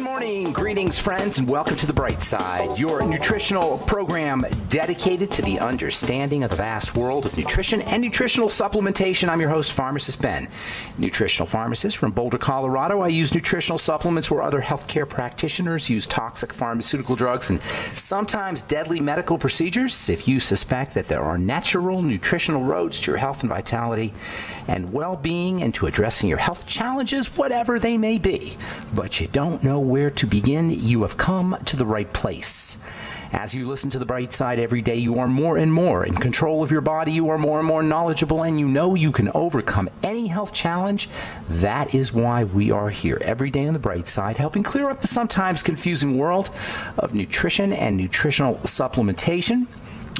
Good morning, greetings, friends, and welcome to the Bright Side, your nutritional program dedicated to the understanding of the vast world of nutrition and nutritional supplementation. I'm your host, Pharmacist Ben, nutritional pharmacist from Boulder, Colorado. I use nutritional supplements where other healthcare practitioners use toxic pharmaceutical drugs and sometimes deadly medical procedures. If you suspect that there are natural nutritional roads to your health and vitality and well being and to addressing your health challenges, whatever they may be, but you don't know where to begin, you have come to the right place. As you listen to the bright side every day, you are more and more in control of your body, you are more and more knowledgeable, and you know you can overcome any health challenge. That is why we are here every day on the bright side, helping clear up the sometimes confusing world of nutrition and nutritional supplementation.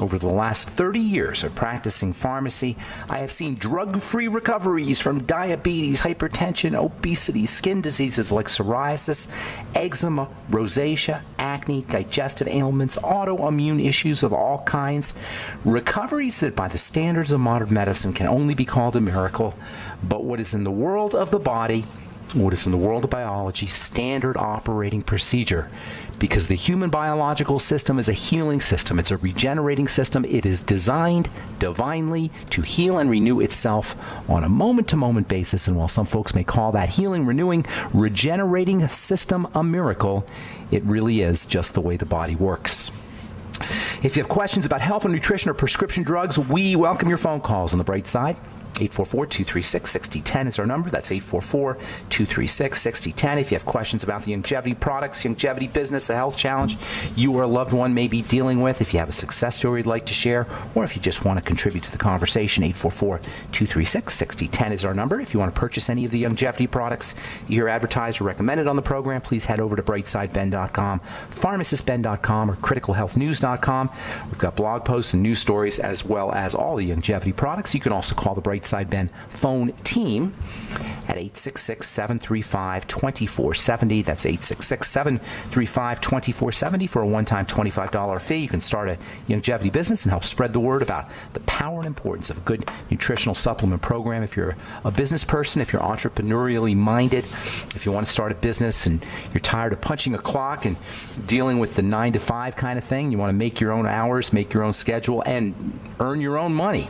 Over the last 30 years of practicing pharmacy, I have seen drug free recoveries from diabetes, hypertension, obesity, skin diseases like psoriasis, eczema, rosacea, acne, digestive ailments, autoimmune issues of all kinds. Recoveries that, by the standards of modern medicine, can only be called a miracle. But what is in the world of the body, what is in the world of biology, standard operating procedure because the human biological system is a healing system. It's a regenerating system. It is designed divinely to heal and renew itself on a moment to moment basis. And while some folks may call that healing, renewing, regenerating system a miracle, it really is just the way the body works. If you have questions about health and nutrition or prescription drugs, we welcome your phone calls on the bright side. 844-236-6010 is our number. That's 844-236-6010. If you have questions about the Youngevity products, Youngevity business, a health challenge you or a loved one may be dealing with, if you have a success story you'd like to share, or if you just want to contribute to the conversation, 844-236-6010 is our number. If you want to purchase any of the Youngevity products you hear advertised or recommended on the program, please head over to brightsideben.com, pharmacistben.com, or criticalhealthnews.com. We've got blog posts and news stories as well as all the Youngevity products. You can also call the Bright Side Ben phone team at 866 735 2470. That's 866 735 2470 for a one time $25 fee. You can start a Youngevity business and help spread the word about the power and importance of a good nutritional supplement program. If you're a business person, if you're entrepreneurially minded, if you want to start a business and you're tired of punching a clock and dealing with the nine to five kind of thing, you want to make your own hours, make your own schedule, and earn your own money.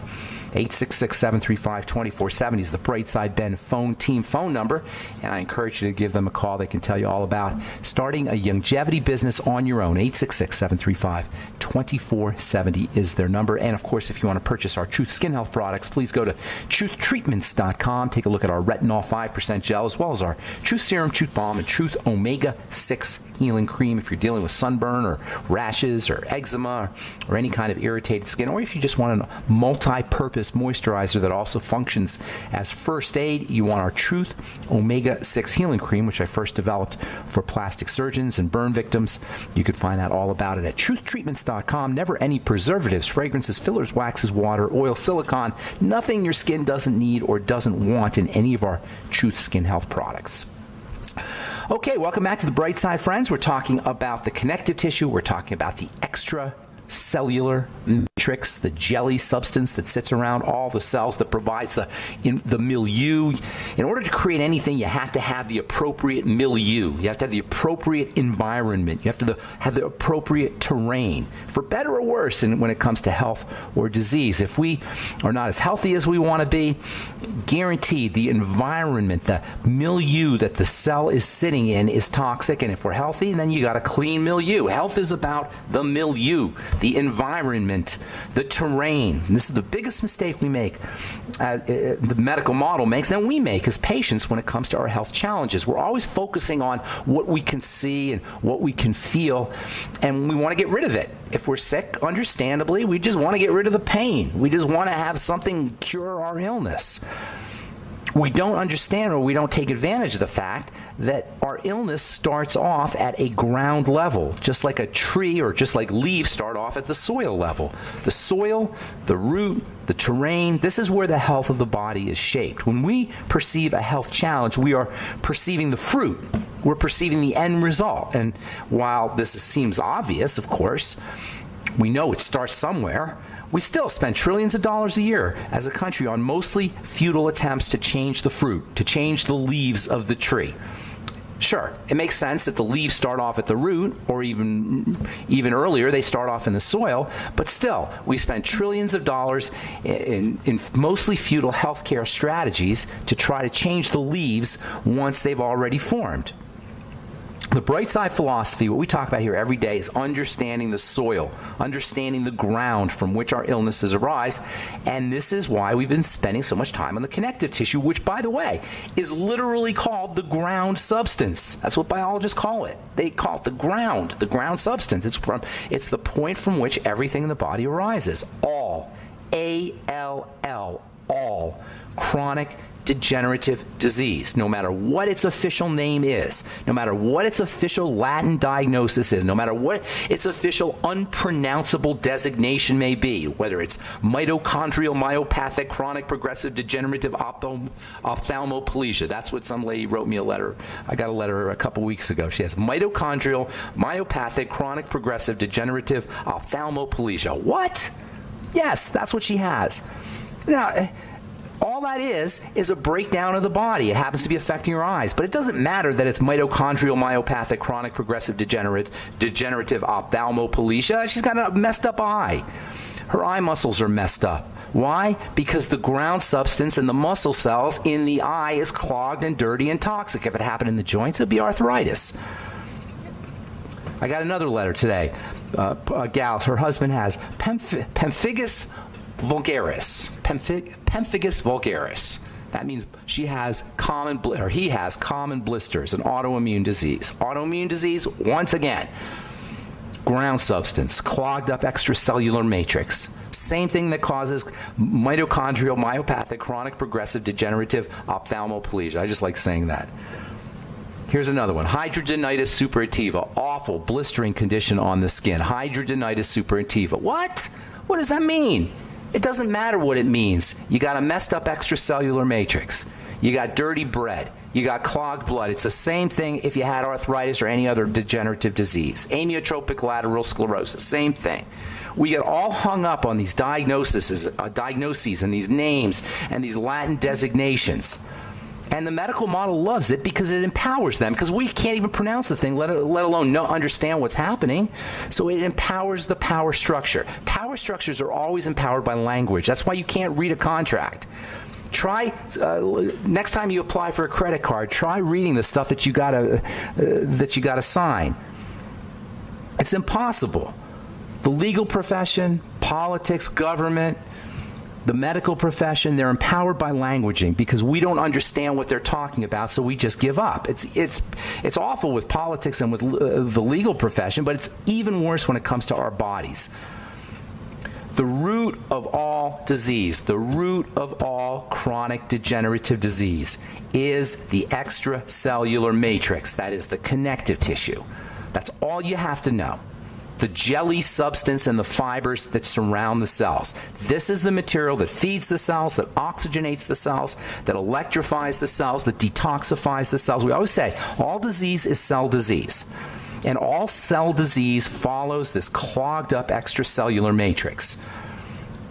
866 735 2470 is the Brightside Ben phone team phone number. And I encourage you to give them a call. They can tell you all about starting a Youngevity business on your own. 866 735 2470 is their number. And of course, if you want to purchase our Truth Skin Health products, please go to truthtreatments.com. Take a look at our retinol 5% gel as well as our Truth Serum, Truth Balm, and Truth Omega 6 healing cream if you're dealing with sunburn or rashes or eczema or, any kind of irritated skin, or if you just want a multi purpose moisturizer that also functions as first aid, you want our Truth Omega 6 healing cream, which I first developed for plastic surgeons and burn victims. You can find out all about it at truthtreatments.com. Never any preservatives, fragrances, fillers, waxes, water, oil, silicone, nothing your skin doesn't need or doesn't want in any of our Truth Skin Health products. Okay, welcome back to the Bright Side, friends. We're talking about the connective tissue. We're talking about the extra cellular matrix, the jelly substance that sits around all the cells that provides the in, the milieu. In order to create anything, you have to have the appropriate milieu. You have to have the appropriate environment. You have to the, have the appropriate terrain, for better or worse. And when it comes to health or disease, if we are not as healthy as we want to be, guaranteed the environment, the milieu that the cell is sitting in is toxic. And if we're healthy, then you got a clean milieu. Health is about the milieu, the environment, the terrain. This is the biggest mistake we make, uh, uh, the medical model makes, and we make as patients when it comes to our health challenges. We're always focusing on what we can see and what we can feel, and we want to get rid of it. If we're sick, understandably, we just want to get rid of the pain. We just want to have something cure our illness we don't understand or we don't take advantage of the fact that our illness starts off at a ground level, just like a tree or just like leaves start off at the soil level. The soil, the root, the terrain, this is where the health of the body is shaped. When we perceive a health challenge, we are perceiving the fruit, we're perceiving the end result. And while this seems obvious, of course, we know it starts somewhere. We still spend trillions of dollars a year as a country on mostly futile attempts to change the fruit, to change the leaves of the tree. Sure, it makes sense that the leaves start off at the root, or even even earlier, they start off in the soil. But still, we spend trillions of dollars in, in mostly futile healthcare strategies to try to change the leaves once they've already formed. The bright side philosophy, what we talk about here every day, is understanding the soil, understanding the ground from which our illnesses arise. And this is why we've been spending so much time on the connective tissue, which, by the way, is literally called the ground substance. That's what biologists call it. They call it the ground, the ground substance. It's from it's the point from which everything in the body arises. All A L L all chronic degenerative disease, no matter what its official name is, no matter what its official Latin diagnosis is, no matter what its official unpronounceable designation may be, whether it's mitochondrial myopathic chronic progressive degenerative ophthalm- ophthalmoplegia. That's what some lady wrote me a letter. I got a letter a couple weeks ago. She has mitochondrial myopathic chronic progressive degenerative ophthalmoplegia. What? Yes, that's what she has. Now, all that is is a breakdown of the body. It happens to be affecting your eyes, but it doesn't matter that it's mitochondrial myopathic chronic progressive degenerate, degenerative ophthalmoplegia. She's got a messed up eye. Her eye muscles are messed up. Why? Because the ground substance and the muscle cells in the eye is clogged and dirty and toxic. If it happened in the joints, it'd be arthritis. I got another letter today. Uh, a gal, her husband has pemph- pemphigus vulgaris. Pemphi- pemphigus vulgaris. That means she has common, or he has common blisters, an autoimmune disease. Autoimmune disease, once again, ground substance, clogged up extracellular matrix. Same thing that causes mitochondrial myopathic chronic progressive degenerative ophthalmoplegia. I just like saying that. Here's another one hidradenitis suppurativa. Awful blistering condition on the skin. Hidradenitis suppurativa. What? What does that mean? It doesn't matter what it means. You got a messed up extracellular matrix. You got dirty bread. You got clogged blood. It's the same thing if you had arthritis or any other degenerative disease. Amyotrophic lateral sclerosis, same thing. We get all hung up on these diagnoses, uh, diagnoses and these names and these Latin designations. And the medical model loves it because it empowers them because we can't even pronounce the thing, let, let alone know, understand what's happening. So it empowers the power structure. Power structures are always empowered by language. That's why you can't read a contract. Try uh, next time you apply for a credit card. Try reading the stuff that you gotta uh, that you gotta sign. It's impossible. The legal profession, politics, government, the medical profession, they're empowered by languaging because we don't understand what they're talking about, so we just give up. It's, it's, it's awful with politics and with uh, the legal profession, but it's even worse when it comes to our bodies. The root of all disease, the root of all chronic degenerative disease, is the extracellular matrix. That is the connective tissue. That's all you have to know the jelly substance and the fibers that surround the cells. This is the material that feeds the cells, that oxygenates the cells, that electrifies the cells, that detoxifies the cells. We always say all disease is cell disease. And all cell disease follows this clogged up extracellular matrix.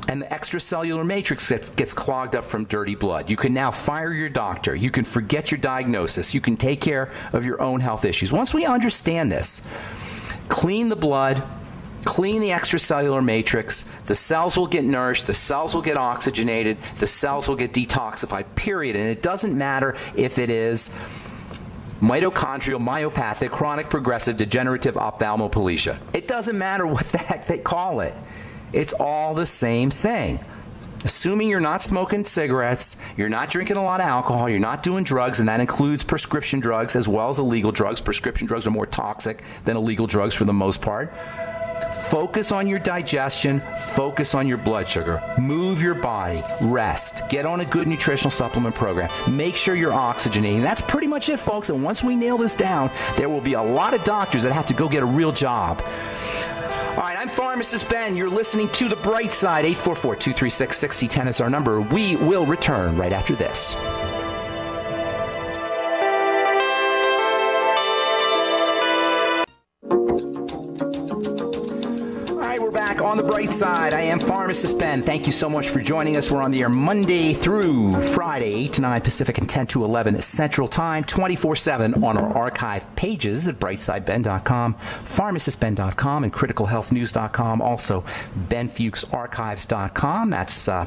And the extracellular matrix gets, gets, clogged up from dirty blood. You can now fire your doctor. You can forget your diagnosis. You can take care of your own health issues. Once we understand this, clean the blood, clean the extracellular matrix, the cells will get nourished, the cells will get oxygenated, the cells will get detoxified, period. And it doesn't matter if it is mitochondrial myopathic chronic progressive degenerative ophthalmoplegia. It doesn't matter what the heck they call it. It's all the same thing. Assuming you're not smoking cigarettes, you're not drinking a lot of alcohol, you're not doing drugs, and that includes prescription drugs as well as illegal drugs. Prescription drugs are more toxic than illegal drugs for the most part. Focus on your digestion, focus on your blood sugar, move your body, rest, get on a good nutritional supplement program, make sure you're oxygenating. That's pretty much it, folks. And once we nail this down, there will be a lot of doctors that have to go get a real job. All right, I'm Pharmacist Ben. You're listening to The Bright Side. 844 236 6010 is our number. We will return right after this. On bright side. I am Pharmacist Ben. Thank you so much for joining us. We're on the air Monday through Friday, 8 to 9 Pacific and 10 to 11 Central Time, 24 7 on our archive pages at brightsideben.com, pharmacistben.com, and criticalhealthnews.com. Also, benfuchsarchives.com. That's. Uh,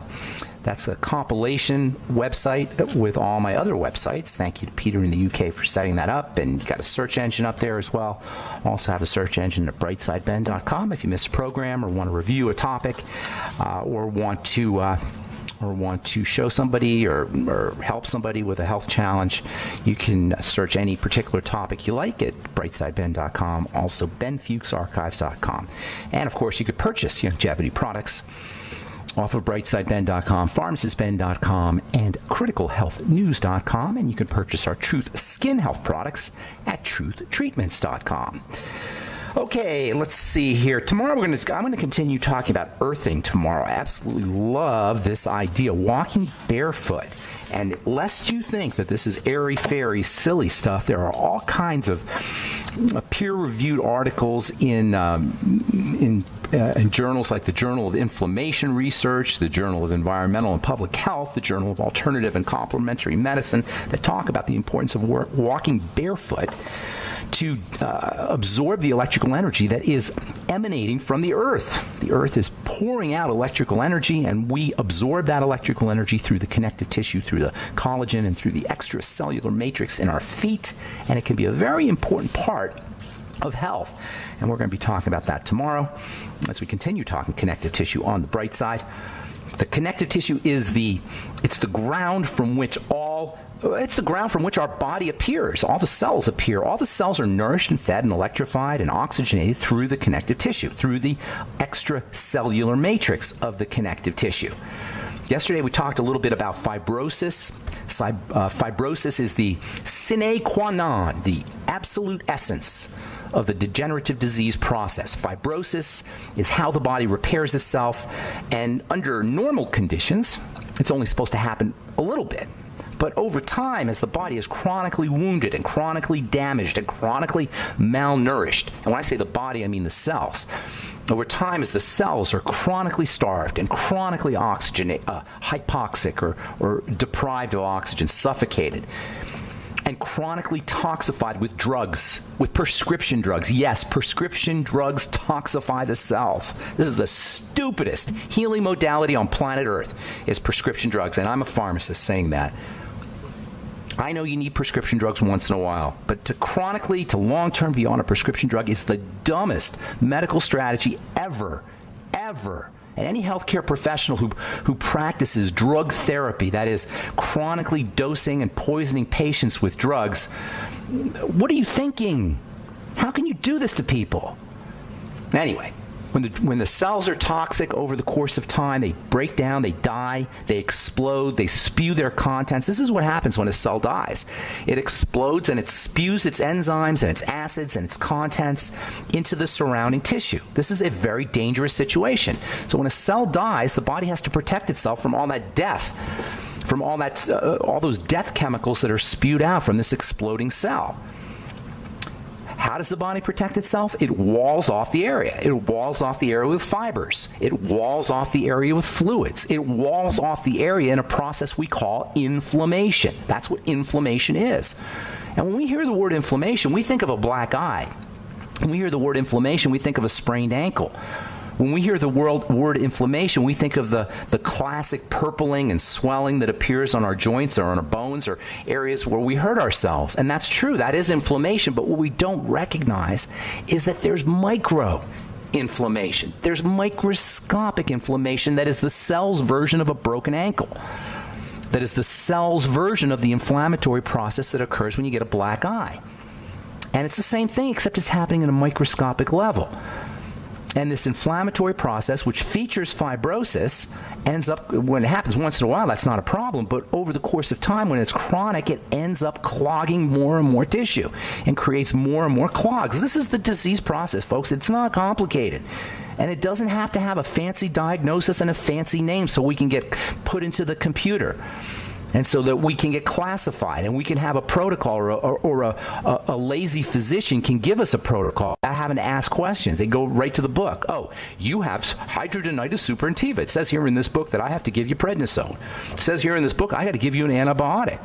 that's a compilation website with all my other websites. Thank you to Peter in the UK for setting that up. And you got a search engine up there as well. Also have a search engine at brightsideben.com if you missed a program or want to review a topic uh, or want to. Uh, or want to show somebody or, or help somebody with a health challenge, you can search any particular topic you like at brightsideben.com, also benfuchsarchives.com. And of course, you could purchase Youngevity products off of brightsideben.com, pharmacistben.com, and criticalhealthnews.com. And you can purchase our Truth Skin Health products at truthtreatments.com. Okay, let's see here. Tomorrow we're going to I'm going to continue talking about earthing tomorrow. I absolutely love this idea walking barefoot. And lest you think that this is airy fairy silly stuff, there are all kinds of uh, peer-reviewed articles in um, in, uh, in journals like the Journal of Inflammation Research, the Journal of Environmental and Public Health, the Journal of Alternative and Complementary Medicine that talk about the importance of walking barefoot to uh, absorb the electrical energy that is emanating from the earth. The earth is pouring out electrical energy, and we absorb that electrical energy through the connective tissue, through the collagen, and through the extracellular matrix in our feet. And it can be a very important part of health. And we're going to be talking about that tomorrow as we continue talking connective tissue on the bright side. The connective tissue is the it's the ground from which all it's the ground from which our body appears. All the cells appear. All the cells are nourished and fed and electrified and oxygenated through the connective tissue, through the extracellular matrix of the connective tissue. Yesterday, we talked a little bit about fibrosis. Uh, fibrosis is the sine qua non, the absolute essence of the degenerative disease process. Fibrosis is how the body repairs itself, and under normal conditions, it's only supposed to happen a little bit. But over time, as the body is chronically wounded and chronically damaged and chronically malnourished, and when I say the body, I mean the cells, over time, as the cells are chronically starved and chronically uh, hypoxic or, or deprived of oxygen, suffocated, and chronically toxified with drugs, with prescription drugs. Yes, prescription drugs toxify the cells. This is the stupidest healing modality on planet Earth is prescription drugs, and I'm a pharmacist saying that. I know you need prescription drugs once in a while, but to chronically, to long term be on a prescription drug is the dumbest medical strategy ever, ever. And any healthcare professional who, who practices drug therapy, that is, chronically dosing and poisoning patients with drugs, what are you thinking? How can you do this to people? Anyway, when the, when the cells are toxic over the course of time, they break down, they die, they explode, they spew their contents. This is what happens when a cell dies. It explodes and it spews its enzymes and its acids and its contents into the surrounding tissue. This is a very dangerous situation. So when a cell dies, the body has to protect itself from all that death, from all that uh, all those death chemicals that are spewed out from this exploding cell. How does the body protect itself? It walls off the area. It walls off the area with fibers. It walls off the area with fluids. It walls off the area in a process we call inflammation. That's what inflammation is. And when we hear the word inflammation, we think of a black eye. When we hear the word inflammation, we think of a sprained ankle. When we hear the word, inflammation, we think of the, the classic purpling and swelling that appears on our joints or on our bones or areas where we hurt ourselves. And that's true, that is inflammation. But what we don't recognize is that there's micro inflammation. There's microscopic inflammation that is the cell's version of a broken ankle. That is the cell's version of the inflammatory process that occurs when you get a black eye. And it's the same thing, except it's happening at a microscopic level. And this inflammatory process, which features fibrosis, ends up, when it happens once in a while, that's not a problem. But over the course of time, when it's chronic, it ends up clogging more and more tissue and creates more and more clogs. This is the disease process, folks. It's not complicated. And it doesn't have to have a fancy diagnosis and a fancy name so we can get put into the computer. And so that we can get classified and we can have a protocol or, a, or a, a, lazy physician can give us a protocol. Without having to ask questions. They go right to the book. Oh you have hidradenitis suppurativa it says here in this book that i have to give you prednisone. It says here in this book i got to give you an antibiotic.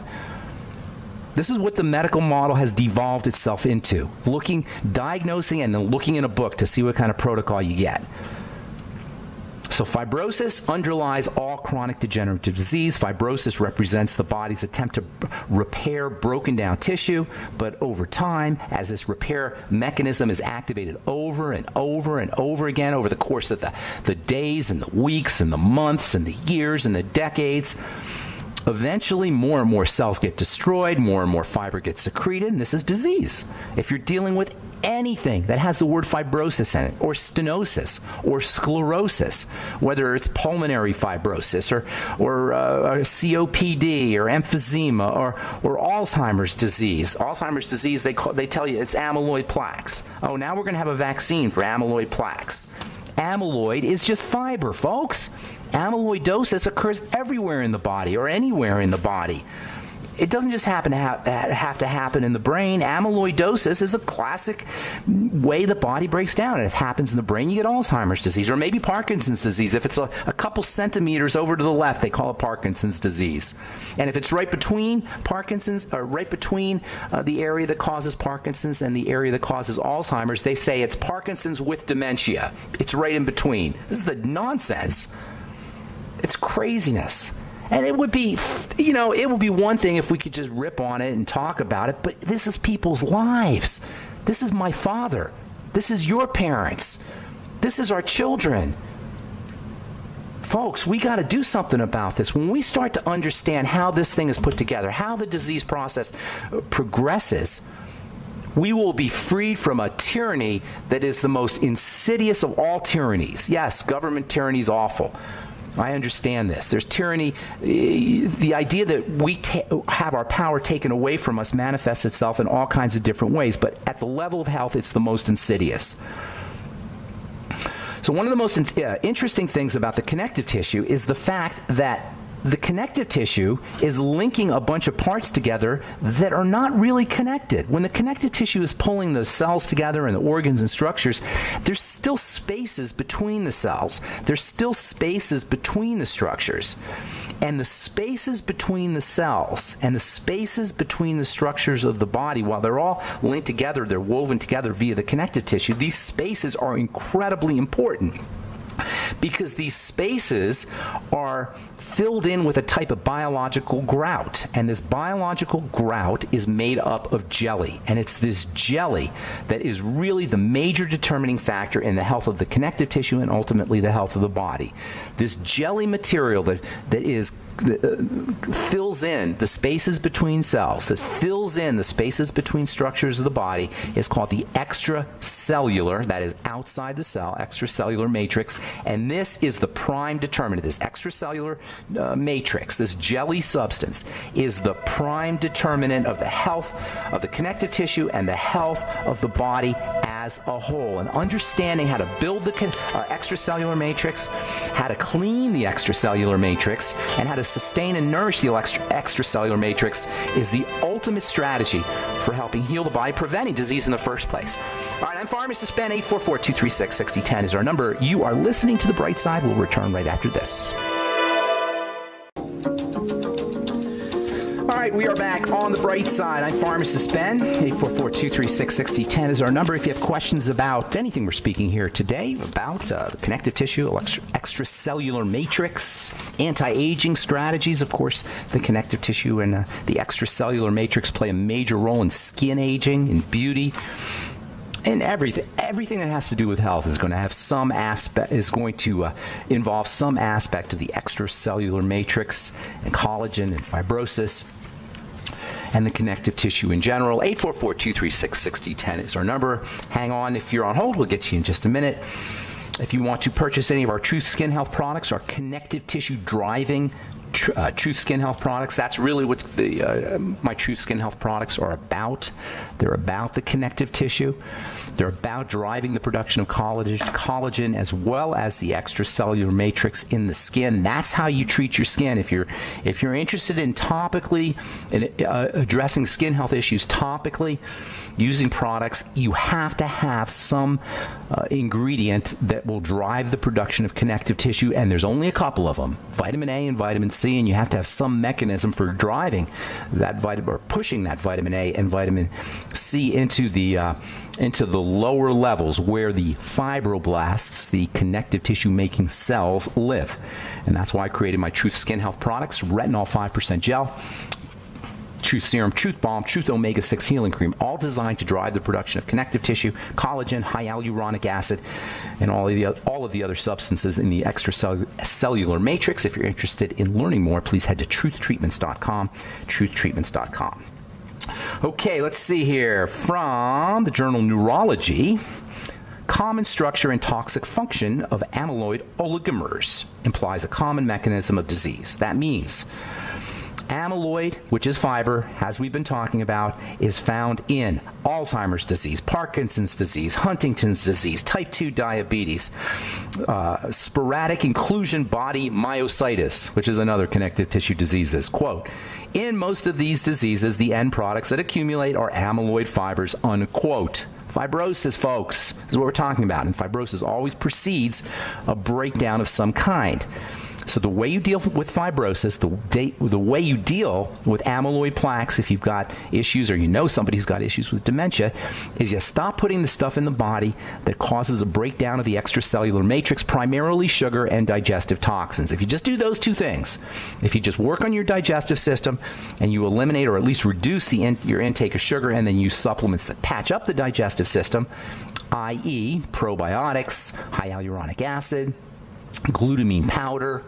This is what the medical model has devolved itself into. Looking diagnosing and then looking in a book to see what kind of protocol you get so, fibrosis underlies all chronic degenerative disease. Fibrosis represents the body's attempt to repair broken down tissue, but over time, as this repair mechanism is activated over and over and over again over the course of the, the days and the weeks and the months and the years and the decades, eventually more and more cells get destroyed, more and more fiber gets secreted, and this is disease. If you're dealing with anything that has the word fibrosis in it, or stenosis, or sclerosis, whether it's pulmonary fibrosis, or, or, uh, COPD, or emphysema, or, or Alzheimer's disease. Alzheimer's disease, they, call, they tell you it's amyloid plaques. Oh, now we're going to have a vaccine for amyloid plaques. Amyloid is just fiber, folks. Amyloidosis occurs everywhere in the body or anywhere in the body it doesn't just happen to ha- have to happen in the brain. Amyloidosis is a classic way the body breaks down. And if it happens in the brain, you get Alzheimer's disease or maybe Parkinson's disease. If it's a, a couple centimeters over to the left, they call it Parkinson's disease. And if it's right between Parkinson's or right between uh, the area that causes Parkinson's and the area that causes Alzheimer's, they say it's Parkinson's with dementia. It's right in between. This is the nonsense. It's craziness. And it would be, you know, it would be one thing if we could just rip on it and talk about it, but this is people's lives. This is my father. This is your parents. This is our children. Folks, we got to do something about this. When we start to understand how this thing is put together, how the disease process progresses, we will be freed from a tyranny that is the most insidious of all tyrannies. Yes, government tyranny is awful. I understand this. There's tyranny. The idea that we have our power taken away from us manifests itself in all kinds of different ways, but at the level of health, it's the most insidious. So, one of the most in- uh, interesting things about the connective tissue is the fact that the connective tissue is linking a bunch of parts together that are not really connected. When the connective tissue is pulling the cells together and the organs and structures, there's still spaces between the cells. There's still spaces between the structures. And the spaces between the cells and the spaces between the structures of the body, while they're all linked together, they're woven together via the connective tissue, these spaces are incredibly important because these spaces are filled in with a type of biological grout. And this biological grout is made up of jelly. And it's this jelly that is really the major determining factor in the health of the connective tissue and ultimately the health of the body. This jelly material that, that is uh, fills in the spaces between cells, that fills in the spaces between structures of the body, is called the extracellular, that is outside the cell, extracellular matrix. And this is the prime determinant. This extracellular uh, matrix, this jelly substance, is the prime determinant of the health of the connective tissue and the health of the body as a whole. And understanding how to build the uh, extracellular matrix, how to clean the extracellular matrix, and how to sustain and nourish the extra- extracellular matrix is the ultimate strategy for helping heal the body, preventing disease in the first place. All right, I'm pharmacist Ben. 844 236 6010 is our number. You are listening to The Bright Side. We'll return right after this. All right, we are back on the bright side. I'm pharmacist Ben. 844-236-6010 is our number. If you have questions about anything we're speaking here today, about uh, the connective tissue, extracellular matrix, anti-aging strategies, of course, the connective tissue and uh, the extracellular matrix play a major role in skin aging, and beauty and everything everything that has to do with health is going to have some aspect is going to uh, involve some aspect of the extracellular matrix and collagen and fibrosis and the connective tissue in general. 844 236 6010 is our number. Hang on if you're on hold, we'll get you in just a minute. If you want to purchase any of our Truth Skin Health products, our connective tissue driving uh, Truth Skin Health products. That's really what the uh, my Truth Skin Health products are about. They're about the connective tissue. They're about driving the production of collagen, collagen as well as the extracellular matrix in the skin. That's how you treat your skin. If you're if you're interested in topically in, uh, addressing skin health issues topically using products, you have to have some uh, ingredient that will drive the production of connective tissue, and there's only a couple of them vitamin A and vitamin C, and you have to have some mechanism for driving that vitamin or pushing that vitamin A and vitamin C into the uh, into the lower levels where the fibroblasts, the connective tissue making cells, live. And that's why I created my Truth Skin Health products, retinol 5% gel. Truth Serum, Truth Balm, Truth Omega 6 Healing Cream, all designed to drive the production of connective tissue, collagen, hyaluronic acid, and all of the, all of the other substances in the extracellular matrix. If you're interested in learning more, please head to truthtreatments.com, truthtreatments.com. Okay, let's see here. From the journal Neurology, common structure and toxic function of amyloid oligomers implies a common mechanism of disease. That means amyloid, which is fiber, as we've been talking about, is found in Alzheimer's disease, Parkinson's disease, Huntington's disease, type 2 diabetes, uh, sporadic inclusion body myositis, which is another connective tissue diseases. Quote, in most of these diseases, the end products that accumulate are amyloid fibers, unquote. Fibrosis, folks, is what we're talking about. And fibrosis always precedes a breakdown of some kind. So the way you deal with fibrosis, the, the way you deal with amyloid plaques, if you've got issues or you know somebody who's got issues with dementia, is you stop putting the stuff in the body that causes a breakdown of the extracellular matrix, primarily sugar and digestive toxins. If you just do those two things, if you just work on your digestive system and you eliminate or at least reduce the in, your intake of sugar and then use supplements that patch up the digestive system, i.e., probiotics, hyaluronic acid, glutamine powder,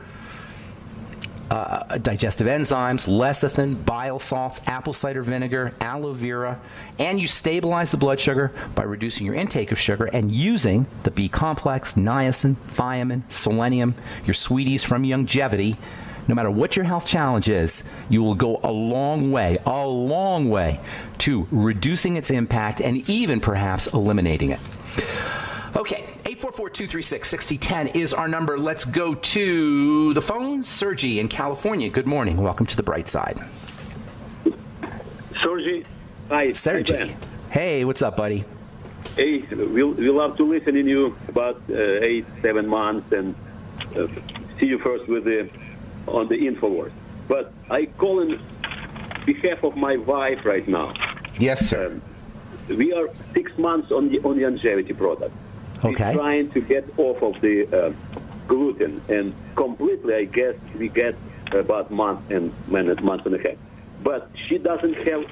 uh, digestive enzymes, lecithin, bile salts, apple cider vinegar, aloe vera, and you stabilize the blood sugar by reducing your intake of sugar and using the B complex, niacin, thiamine, selenium, your sweeties from Youngevity. No matter what your health challenge is, you will go a long way, a long way to reducing its impact and even perhaps eliminating it. Okay, 844-236-6010 is our number. Let's go to the phone. Sergi in California. Good morning. Welcome to the bright side. Sergi, hi. Sergi. Hi, hey, what's up, buddy? Hey, we we love to listen to you about uh, eight, seven months and uh, see you first with the on the Infowars. But I call in behalf of my wife right now. Yes, sir. Um, we are six months on the on the Youngevity product. Okay. trying to get off of the uh, gluten and completely. I guess we get about month and month and a half. But she doesn't have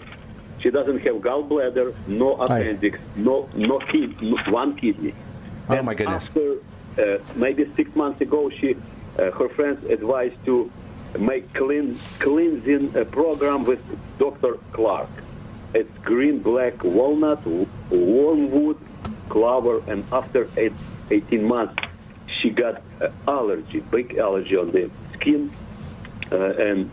she doesn't have gallbladder, no appendix, no no kid, no, one kidney. Oh and my goodness! After uh, maybe six months ago, she uh, her friends advised to make clean cleansing a program with Dr. Clark. It's green black walnut, wormwood, clover, and after eight, 18 months, she got uh, allergy, big allergy on the skin, uh, and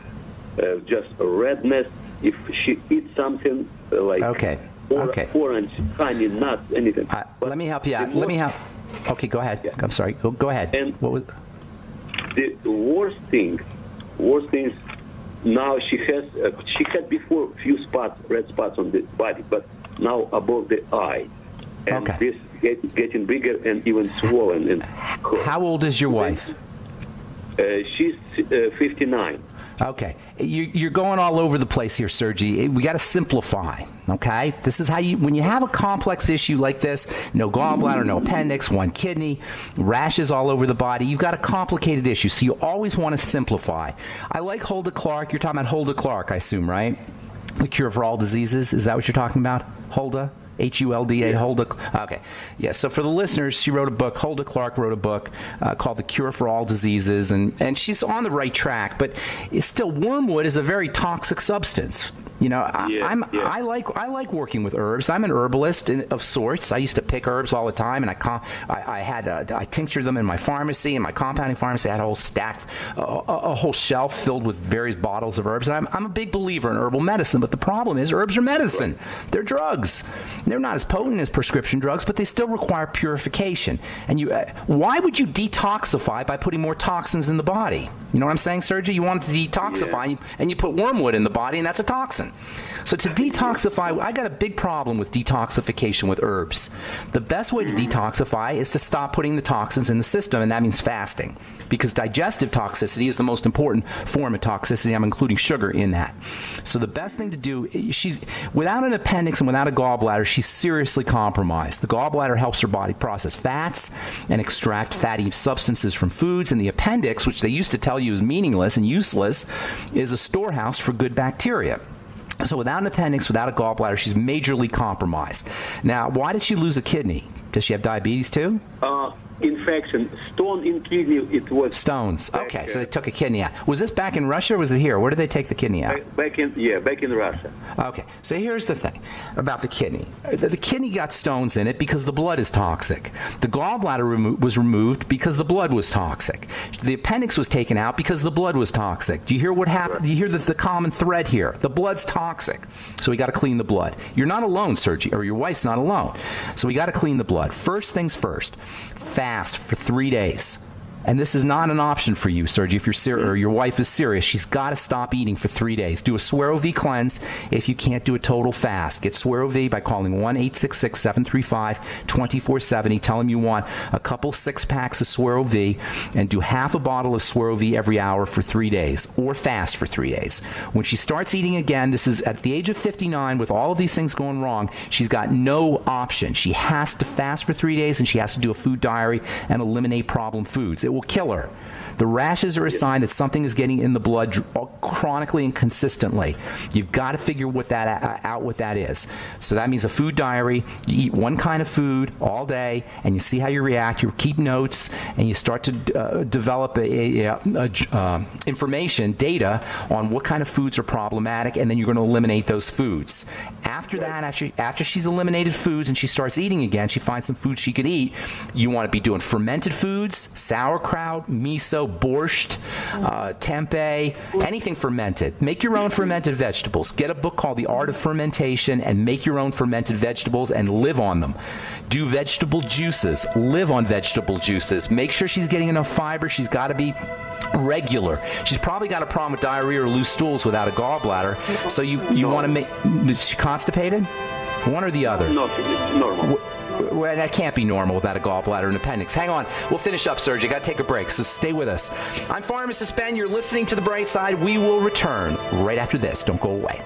uh, just redness. If she eats something uh, like okay. Or, okay. orange, honey, nuts, anything. Uh, let me help you out. Let me help. Okay, go ahead. Yeah. I'm sorry. Go, go ahead. And what was the worst thing? Worst thing is now she has uh, she had before few spots, red spots on the body, but now above the eye and okay. this get, getting bigger and even swollen. And how old is your wife? Uh, she's uh, 59. Okay, you, are going all over the place here, Sergi. We got to simplify. Okay, this is how you when you have a complex issue like this, no gallbladder, no appendix, one kidney, rashes all over the body. You've got a complicated issue, so you always want to simplify. I like Hulda Clark. You're talking about Hulda Clark, I assume, right? The cure for all diseases. Is that what you're talking about, Hulda? H U L D A, Hulda. Okay. Yeah, so for the listeners, she wrote a book, Hulda Clark wrote a book uh, called The Cure for All Diseases, and, and she's on the right track, but still, wormwood is a very toxic substance. You know, I, Yeah, I'm yeah. I like I like working with herbs. I'm an herbalist in, of sorts. I used to pick herbs all the time, and I com- I, I had uh, I tinctured them in my pharmacy, in my compounding pharmacy. I had a whole stack, a, a, whole shelf filled with various bottles of herbs. And I'm, I'm a big believer in herbal medicine, but the problem is herbs are medicine. They're drugs. They're not as potent as prescription drugs, but they still require purification. And you, uh, why would you detoxify by putting more toxins in the body? You know what I'm saying, Sergey? You want to detoxify, Yeah. and, you, and you put wormwood in the body, and that's a toxin. So to detoxify, I got a big problem with detoxification with herbs. The best way to mm-hmm. detoxify is to stop putting the toxins in the system, and that means fasting. Because digestive toxicity is the most important form of toxicity. I'm including sugar in that. So the best thing to do, she's without an appendix and without a gallbladder, she's seriously compromised. The gallbladder helps her body process fats and extract fatty substances from foods, and the appendix, which they used to tell you is meaningless and useless, is a storehouse for good bacteria. So without an appendix, without a gallbladder, she's majorly compromised. Now, why did she lose a kidney? Does she have diabetes too? Uh, infection, stone in kidney. It was Stones. Okay, so uh, they took a kidney out. Was this back in Russia or was it here? Where did they take the kidney out? back, back in yeah, back in Russia. Okay, so here's the thing about the kidney. The, the kidney got stones in it because the blood is toxic. The gallbladder remo- was removed because the blood was toxic. The appendix was taken out because the blood was toxic. Do you hear what happened? Do you hear the, the common thread here? The blood's toxic, so we got to clean the blood. You're not alone, Sergi, or your wife's not alone. So we got to clean the blood. First things first, fast for three days. And this is not an option for you, Sergi. If you're ser- or your wife is serious, she's got to stop eating for three days. Do a Suero V cleanse if you can't do a total fast. Get Suero V by calling 1 866 735 2470. Tell them you want a couple six packs of Suero V and do half a bottle of Suero V every hour for three days or fast for three days. When she starts eating again, this is at the age of 59 with all of these things going wrong, she's got no option. She has to fast for three days and she has to do a food diary and eliminate problem foods. It will kill her. The rashes are a sign that something is getting in the blood chronically and consistently. You've got to figure what that uh, out what that is. So that means a food diary. You eat one kind of food all day, and you see how you react. You keep notes, and you start to uh, develop a, a, a, uh, information data on what kind of foods are problematic, and then you're going to eliminate those foods. After that, after after she's eliminated foods and she starts eating again, she finds some foods she could eat. You want to be doing fermented foods, sauerkraut, miso, borscht, uh, tempeh, anything fermented. Make your own fermented vegetables. Get a book called The Art of Fermentation and make your own fermented vegetables and live on them. Do vegetable juices. Live on vegetable juices. Make sure she's getting enough fiber. She's got to be regular. She's probably got a problem with diarrhea or loose stools without a gallbladder. So you, you want to make. Is she constipated? One or the other? It's normal. W- Well, that can't be normal without a gallbladder and appendix. Hang on. We'll finish up, Serge. I got to take a break, so stay with us. I'm Pharmacist Ben. You're listening to The Bright Side. We will return right after this. Don't go away.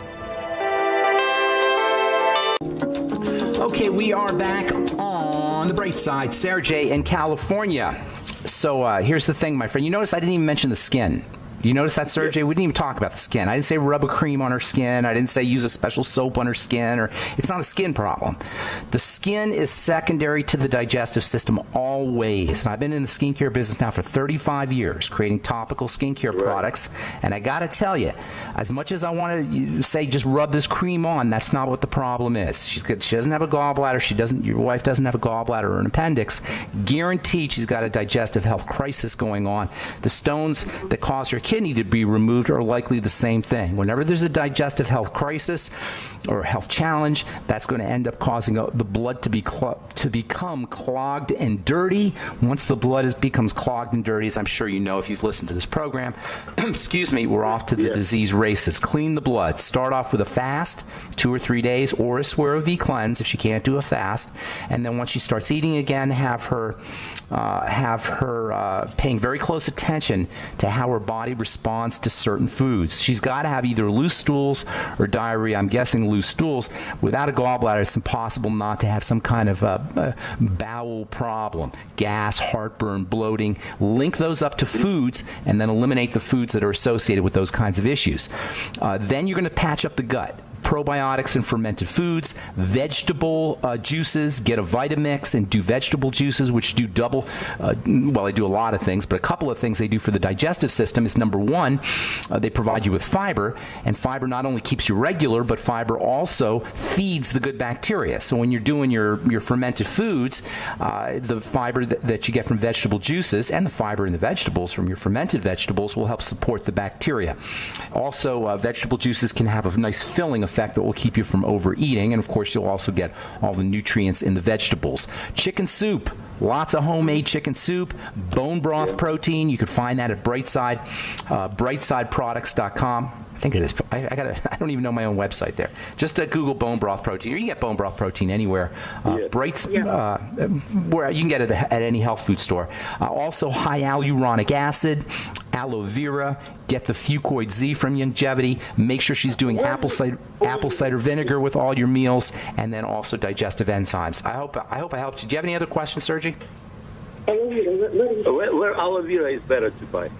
Okay, we are back on The Bright Side. Sergey in California. So uh, here's the thing, my friend. You notice I didn't even mention the skin. You notice that, Sergey? We didn't even talk about the skin. I didn't say rub a cream on her skin. I didn't say use a special soap on her skin. Or it's not a skin problem. The skin is secondary to the digestive system always. And I've been in the skincare business now for 35 years, creating topical skincare products. And I got to tell you, as much as I want to say just rub this cream on, that's not what the problem is. She's got, she doesn't have a gallbladder. She doesn't. Your wife doesn't have a gallbladder or an appendix. Guaranteed, she's got a digestive health crisis going on. The stones that cause her kidney to be removed are likely the same thing. Whenever there's a digestive health crisis or a health challenge, that's going to end up causing uh, the blood to be cl- to become clogged and dirty. Once the blood is, becomes clogged and dirty, as I'm sure you know if you've listened to this program, excuse me, we're off to the disease races. Clean the blood. Start off with a fast, two or three days, or a Suero V cleanse if she can't do a fast, and then once she starts eating again, have her uh, have her uh, paying very close attention to how her body responds to certain foods. She's got to have either loose stools or diarrhea. I'm guessing loose stools. Without a gallbladder, it's impossible not to have some kind of uh, uh, bowel problem, gas, heartburn, bloating. Link those up to foods and then eliminate the foods that are associated with those kinds of issues. Uh, then you're going to patch up the gut. Probiotics and fermented foods, vegetable uh, juices, get a Vitamix and do vegetable juices, which do double, uh, well, they do a lot of things, but a couple of things they do for the digestive system is number one, uh, they provide you with fiber, and fiber not only keeps you regular, but fiber also feeds the good bacteria. So when you're doing your, your fermented foods, uh, the fiber that, that you get from vegetable juices and the fiber in the vegetables from your fermented vegetables will help support the bacteria. Also, uh, vegetable juices can have a nice filling effect that will keep you from overeating, and of course, you'll also get all the nutrients in the vegetables. Chicken soup. Lots of homemade chicken soup, bone broth protein. You can find that at Brightside, uh, brightsideproducts.com. I think it is. I, I got. I don't even know my own website there. Just uh, Google bone broth protein, or you can get bone broth protein anywhere. Uh, Yeah. Brights, uh, where you can get it at any health food store. Uh, also, high hyaluronic acid, aloe vera. Get the Fucoid Z from Youngevity. Make sure she's doing apple cider, apple cider vinegar with all your meals, and then also digestive enzymes. I hope. I hope I helped you. Do you have any other questions, Sergi? Where, where aloe vera is better to buy?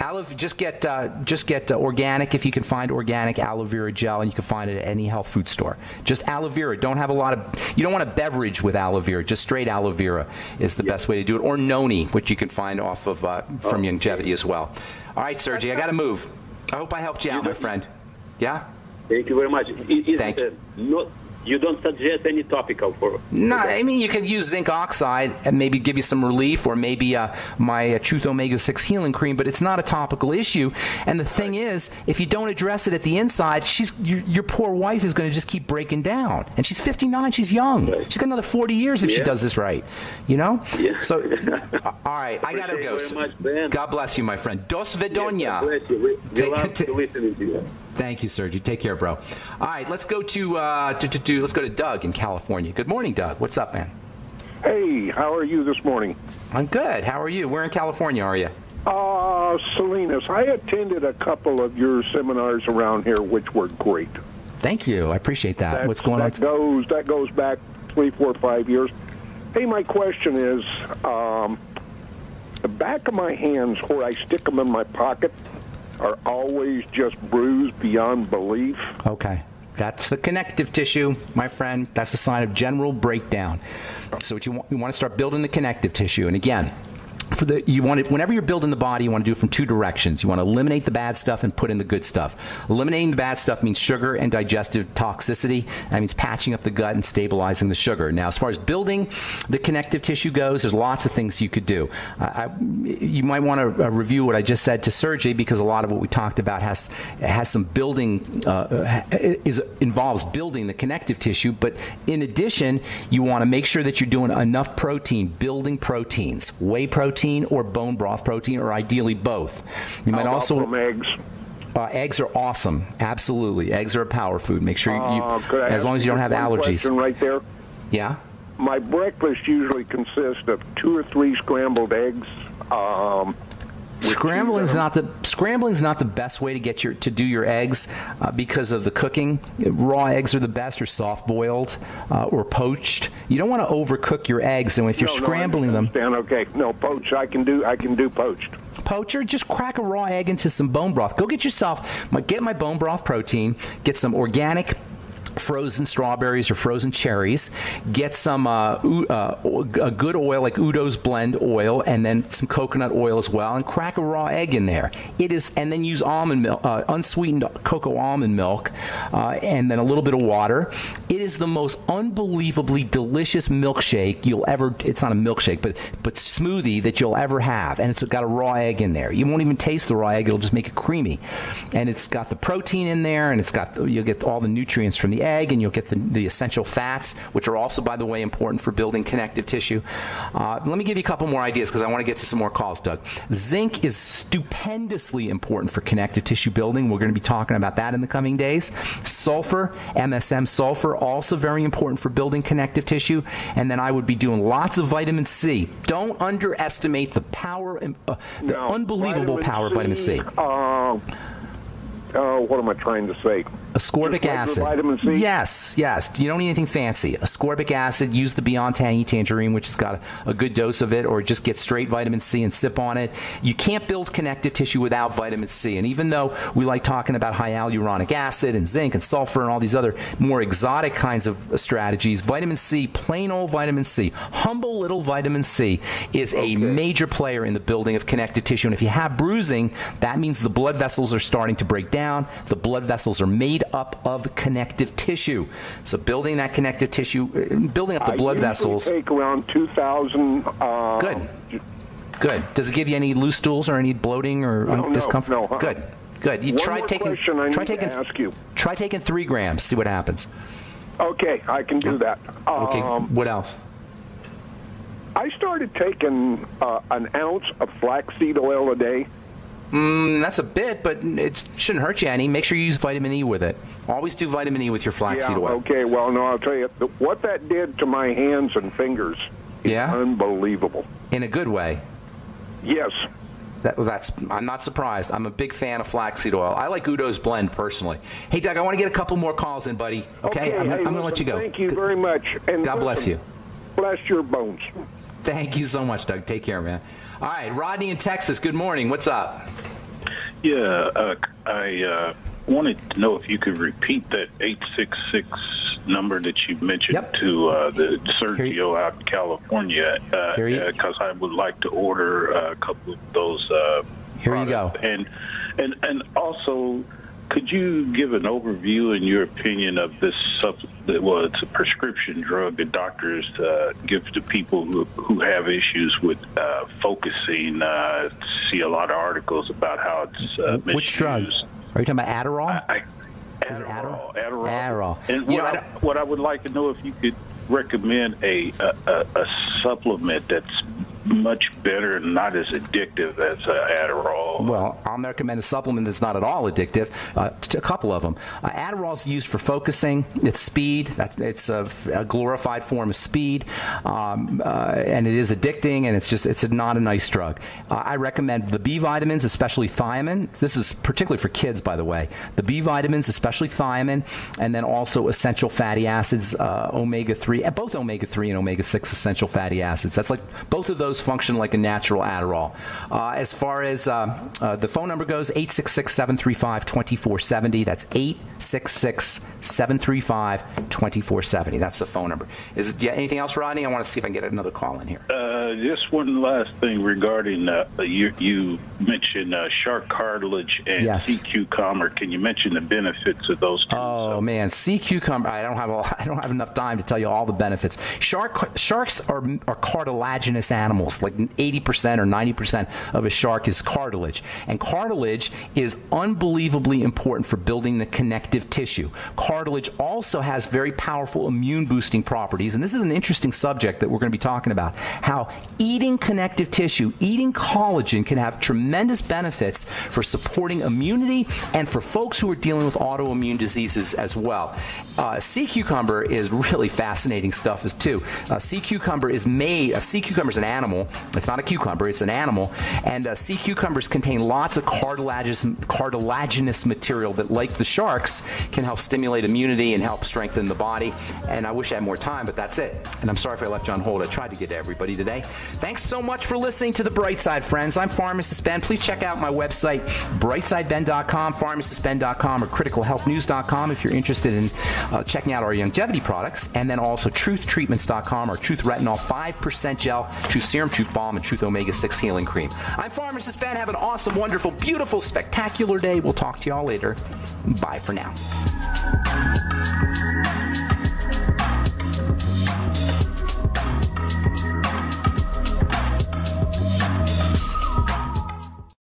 Aloe, just get uh, just get uh, organic if you can find organic aloe vera gel, and you can find it at any health food store. Just aloe vera. Don't have a lot of. You don't want a beverage with aloe vera. Just straight aloe vera is the best way to do it, or noni, which you can find off of uh, from Youngevity as well. All right, Sergi, I got to move. I hope I helped you out, my friend. Yeah. Thank you very much. Is, is Thank uh, not, you don't suggest any topical for No, I mean you could use zinc oxide and maybe give you some relief, or maybe uh, my uh, Truth Omega Six healing cream. But it's not a topical issue. And the thing is, if you don't address it at the inside, she's your, your poor wife is going to just keep breaking down. And she's 59. She's young. Right. She's got another 40 years if she does this right. You know. Yeah. So, all right, I gotta go. much. God bless you, my friend. Dos God Vedonia. bless you. We, we Take- love to listening to you. Thank you, Sergi. Take care, bro. All right, let's go to, uh, to, to, to let's go to Doug in California. Good morning, Doug. What's up, man? Hey, how are you this morning? I'm good. How are you? Where in California are you? Uh, Salinas, I attended a couple of your seminars around here, which were great. Thank you. I appreciate that. That's- What's going on? that Goes, that goes back three, four, five years. Hey, my question is, um, the back of my hands where I stick them in my pocket are always just bruised beyond belief. Okay. That's the connective tissue, my friend. That's a sign of general breakdown. So what you want, you want to start building the connective tissue. And again, for the you want it whenever you're building the body, you want to do it from two directions. You want to eliminate the bad stuff and put in the good stuff. Eliminating the bad stuff means sugar and digestive toxicity. That means patching up the gut and stabilizing the sugar. Now, as far as building the connective tissue goes, there's lots of things you could do. Uh, I, you might want to uh, review what I just said to Sergey because a lot of what we talked about has has some building uh, is involves building the connective tissue. But in addition, you want to make sure that you're doing enough protein, building proteins, whey protein or bone broth protein, or ideally both. You might also eggs. uh, eggs are awesome. Absolutely, eggs are a power food. Make sure you, Uh, as long as you don't have allergies. right there. Yeah. My breakfast usually consists of two or three scrambled eggs. Um, with Scrambling is not the scrambling is not the best way to get your to do your eggs uh, because of the cooking. Raw eggs are the best, or soft boiled, uh, or poached. You don't want to overcook your eggs, and if you're No, no, scrambling them, understand. Okay, no poached. I can do. I can do poached. poacher, just crack a raw egg into some bone broth. Go get yourself, my, get my bone broth protein, get some organic frozen strawberries or frozen cherries, get some uh, uh, a good oil like Udo's blend oil, and then some coconut oil as well, and crack a raw egg in there. It is, and then use almond milk, uh, unsweetened cocoa almond milk, uh, and then a little bit of water. It is the most unbelievably delicious milkshake you'll ever. It's not a milkshake, but but smoothie that you'll ever have, and it's got a raw egg in there. You won't even taste the raw egg; it'll just make it creamy, and it's got the protein in there, and it's got you'll get all the nutrients from the egg, and you'll get the, the essential fats, which are also, by the way, important for building connective tissue. Uh, let me give you a couple more ideas because I want to get to some more calls, Doug. Zinc is stupendously important for connective tissue building. We're going to be talking about that in the coming days. Sulfur, MSM sulfur, also very important for building connective tissue. And then I would be doing lots of vitamin C. Don't underestimate the power, and, uh, the Now, unbelievable power of vitamin C. Uh, oh, what am I trying to say? Ascorbic acid. Yes, yes. You don't need anything fancy. Ascorbic acid. Use the Beyond Tangy Tangerine, which has got a, a, good dose of it, or just get straight vitamin C and sip on it. You can't build connective tissue without vitamin C. And even though we like talking about hyaluronic acid and zinc and sulfur and all these other more exotic kinds of strategies, vitamin C, plain old vitamin C, humble little vitamin C, is okay. a major player in the building of connective tissue. And if you have bruising, that means the blood vessels are starting to break down. The blood vessels are made up of connective tissue. So building that connective tissue, uh, building up the I blood vessels. Take around two thousand. Uh, Good. Good. Does it give you any loose stools or any bloating or no, discomfort? No, no. Good. Good. You One try taking. try taking. to ask you. Try taking three grams. See what happens. Okay, I can do that. Okay. Um, what else? I started taking uh, an ounce of flaxseed oil a day. Mm, that's a bit, but it shouldn't hurt you any. Make sure you use vitamin E with it. Always do vitamin E with your flaxseed yeah, oil. Okay, well, no, I'll tell you what that did to my hands and fingers. Yeah, unbelievable. In a good way. Yes. That, that's I'm not surprised. I'm a big fan of flaxseed oil. I like Udo's blend personally. Hey, Doug, I want to get a couple more calls in, buddy. Okay, okay I'm, hey, I'm going to let you go. Thank you very much. And God bless you. Bless your bones. Thank you so much, Doug. Take care, man. All right, Rodney in Texas. Good morning. What's up? Yeah, uh, I uh, wanted to know if you could repeat that 866 number that you mentioned Yep. to uh, the Sergio you- out in California, Here you- because I would like to order a couple of those. Uh, Here you go. And and and also, could you give an overview in your opinion of this sub? Well, it's a prescription drug that doctors uh, give to people who who have issues with uh, focusing. Uh, see a lot of articles about how it's uh, Which drug? misused. Are you talking about Adderall? I, Is it Adderall, Adderall? Adderall. Adderall. And what, I I, what I would like to know if you could recommend a a, a, a supplement that's much better and not as addictive as uh, Adderall. Well, I'll recommend a supplement that's not at all addictive. Uh, a couple of them. Uh, Adderall is used for focusing. It's speed. That's it's a, a glorified form of speed, um, uh, and it is addicting. And it's just it's not a nice drug. Uh, I recommend the B vitamins, especially thiamine. This is particularly for kids, by the way. The B vitamins, especially thiamine, and then also essential fatty acids, uh, omega three, both omega three and omega six essential fatty acids. That's like both of those function like a natural Adderall. Uh, as far as uh, uh, the phone number goes, 866 735 2470. That's 866 735 2470. That's the phone number. Is it yeah, anything else, Rodney? I want to see if I can get another call in here. Uh, just one last thing regarding uh, you, you mentioned shark cartilage and Yes. sea cucumber. Can you mention the benefits of those two? Oh man, sea cucumber. I don't have a, I don't have enough time to tell you all the benefits. Shark sharks are are cartilaginous animals. Like 80% or 90% of a shark is cartilage, and cartilage is unbelievably important for building the connective tissue. Cartilage also has very powerful immune boosting properties, and this is an interesting subject that we're going to be talking about. How eating connective tissue, eating collagen, can have tremendous benefits for supporting immunity and for folks who are dealing with autoimmune diseases as well. Uh, sea cucumber is really fascinating stuff too. Uh, sea cucumber is made. A sea cucumber is an animal. It's not a cucumber. It's an animal. And uh, sea cucumbers contain lots of cartilaginous, cartilaginous material that, like the sharks, can help stimulate immunity and help strengthen the body. And I wish I had more time, but that's it. And I'm sorry if I left you on hold. I tried to get to everybody today. Thanks so much for listening to the Bright Side, friends. I'm Pharmacist Ben. Please check out my website, brightsideben.com, pharmacistben.com, or criticalhealthnews.com if you're interested in uh, checking out our Youngevity products. And then also truthtreatments.com or Truth Retinol 5% gel, Truth Serum, Truth Balm, and Truth Omega 6 Healing Cream. I'm Pharmacist Ben. Have an awesome, wonderful, beautiful, spectacular day. We'll talk to you all later. Bye for now.